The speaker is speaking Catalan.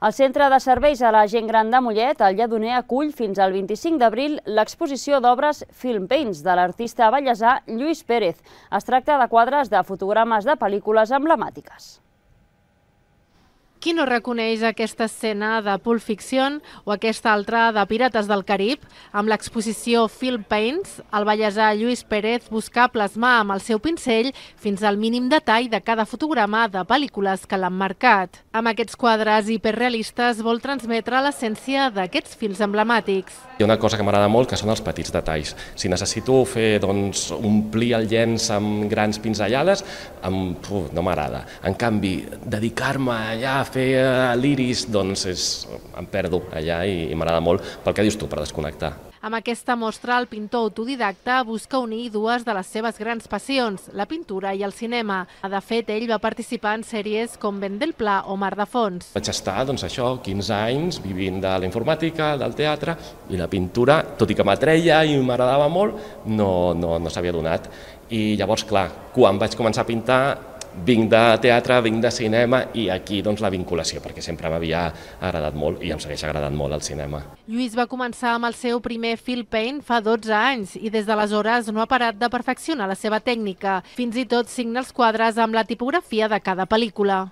El Centre de Serveis a la Gent Gran de Mollet, el Lledoner, acull fins al 25 d'abril l'exposició d'obres Film Paints de l'artista ballesà Lluís Pérez. Es tracta de quadres de fotogrames de pel·lícules emblemàtiques. Qui no reconeix aquesta escena de Pulp Fiction o aquesta altra de Pirates del Carib? Amb l'exposició Film Paints, el ballesà Lluís Pérez busca plasmar amb el seu pincell fins al mínim detall de cada fotograma de pel·lícules que l'han marcat. Amb aquests quadres hiperrealistes vol transmetre l'essència d'aquests fils emblemàtics. Hi ha una cosa que m'agrada molt, que són els petits detalls. Si necessito fer, doncs, omplir el llenç amb grans pinzellades, amb, uf, no m'agrada. En canvi, dedicar-me allà a fer eh, l'iris, doncs és, em perdo allà i, i m'agrada molt pel que dius tu, per desconnectar. Amb aquesta mostra, el pintor autodidacta busca unir dues de les seves grans passions, la pintura i el cinema. De fet, ell va participar en sèries com Vent del Pla o Mar de Fons. Vaig estar, doncs això, 15 anys vivint de la informàtica, del teatre, i la pintura, tot i que m'atreia i m'agradava molt, no, no, no s'havia donat. I llavors, clar, quan vaig començar a pintar, vinc de teatre, vinc de cinema i aquí doncs la vinculació, perquè sempre m'havia agradat molt i em segueix agradant molt el cinema. Lluís va començar amb el seu primer Phil Paint fa 12 anys i des d'aleshores no ha parat de perfeccionar la seva tècnica. Fins i tot signa els quadres amb la tipografia de cada pel·lícula.